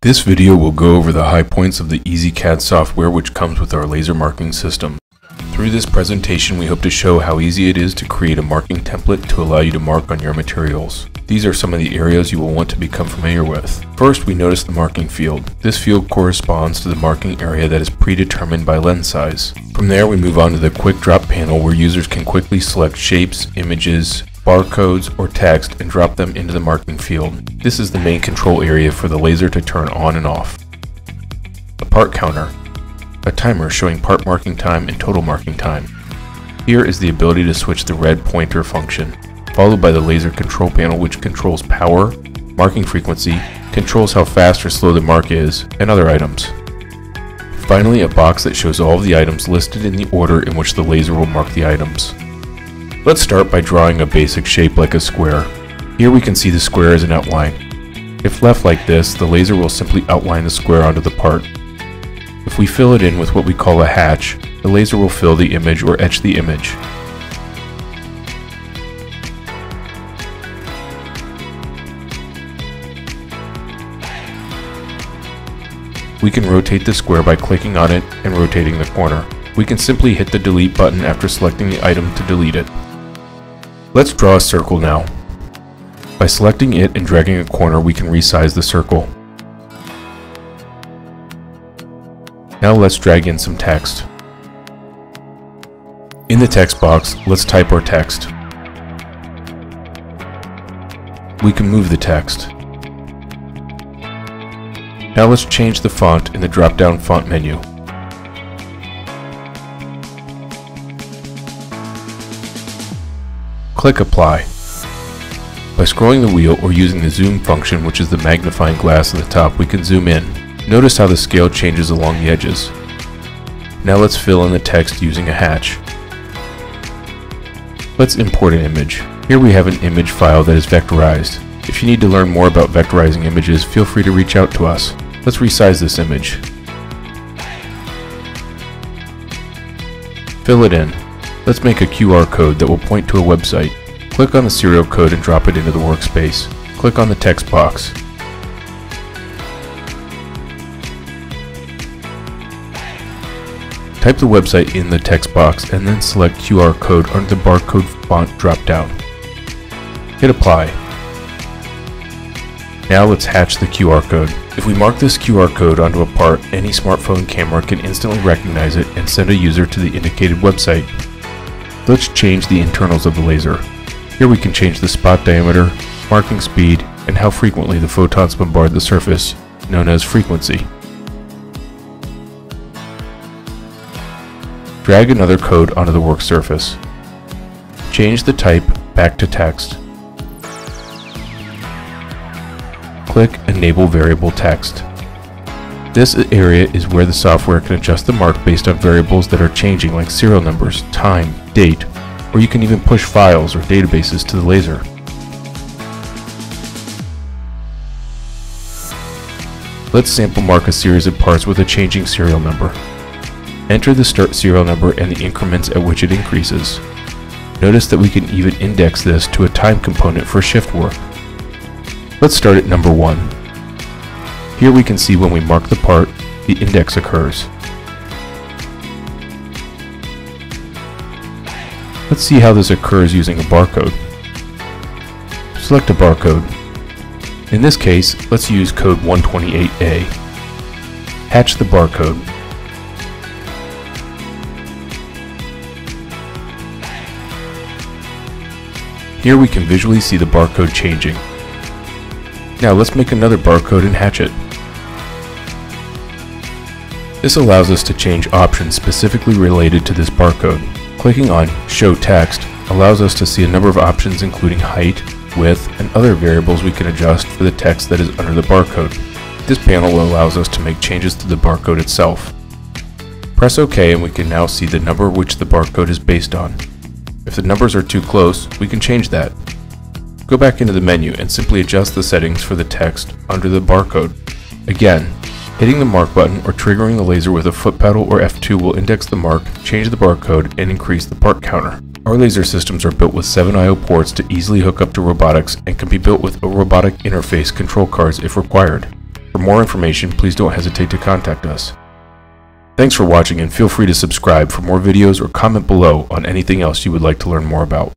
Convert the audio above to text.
This video will go over the high points of the EZCAD software which comes with our laser marking system. Through this presentation we hope to show how easy it is to create a marking template to allow you to mark on your materials. These are some of the areas you will want to become familiar with. First we notice the marking field. This field corresponds to the marking area that is predetermined by lens size. From there we move on to the quick drop panel where users can quickly select shapes, images, barcodes, or text and drop them into the marking field. This is the main control area for the laser to turn on and off. A part counter, a timer showing part marking time and total marking time. Here is the ability to switch the red pointer function, followed by the laser control panel which controls power, marking frequency, controls how fast or slow the mark is, and other items. Finally, a box that shows all of the items listed in the order in which the laser will mark the items. Let's start by drawing a basic shape like a square. Here we can see the square as an outline. If left like this, the laser will simply outline the square onto the part. If we fill it in with what we call a hatch, the laser will fill the image or etch the image. We can rotate the square by clicking on it and rotating the corner. We can simply hit the delete button after selecting the item to delete it. Let's draw a circle now. By selecting it and dragging a corner, we can resize the circle. Now let's drag in some text. In the text box, let's type our text. We can move the text. Now let's change the font in the drop-down font menu. Click Apply. By scrolling the wheel or using the zoom function which is the magnifying glass at the top we can zoom in. Notice how the scale changes along the edges. Now let's fill in the text using a hatch. Let's import an image. Here we have an image file that is vectorized. If you need to learn more about vectorizing images, feel free to reach out to us. Let's resize this image. Fill it in. Let's make a QR code that will point to a website. Click on the serial code and drop it into the workspace. Click on the text box. Type the website in the text box and then select QR code under the barcode font drop-down. Hit apply. Now let's hatch the QR code. If we mark this QR code onto a part, any smartphone camera can instantly recognize it and send a user to the indicated website. Let's change the internals of the laser. Here we can change the spot diameter, marking speed, and how frequently the photons bombard the surface, known as frequency. Drag another code onto the work surface. Change the type back to text. Click Enable Variable Text. This area is where the software can adjust the mark based on variables that are changing like serial numbers, time, date, or you can even push files or databases to the laser. Let's sample mark a series of parts with a changing serial number. Enter the start serial number and the increments at which it increases. Notice that we can even index this to a time component for shift work. Let's start at number 1. Here we can see when we mark the part, the index occurs. Let's see how this occurs using a barcode. Select a barcode. In this case, let's use code 128A. Hatch the barcode. Here we can visually see the barcode changing. Now let's make another barcode and hatch it. This allows us to change options specifically related to this barcode. Clicking on Show Text allows us to see a number of options including height, width, and other variables we can adjust for the text that is under the barcode. This panel allows us to make changes to the barcode itself. Press OK and we can now see the number which the barcode is based on. If the numbers are too close, we can change that. Go back into the menu and simply adjust the settings for the text under the barcode. Again, Hitting the mark button or triggering the laser with a foot pedal or F2 will index the mark, change the barcode, and increase the part counter. Our laser systems are built with 7 I.O. ports to easily hook up to robotics and can be built with a robotic interface control cards if required. For more information, please don't hesitate to contact us. Thanks for watching and feel free to subscribe for more videos or comment below on anything else you would like to learn more about.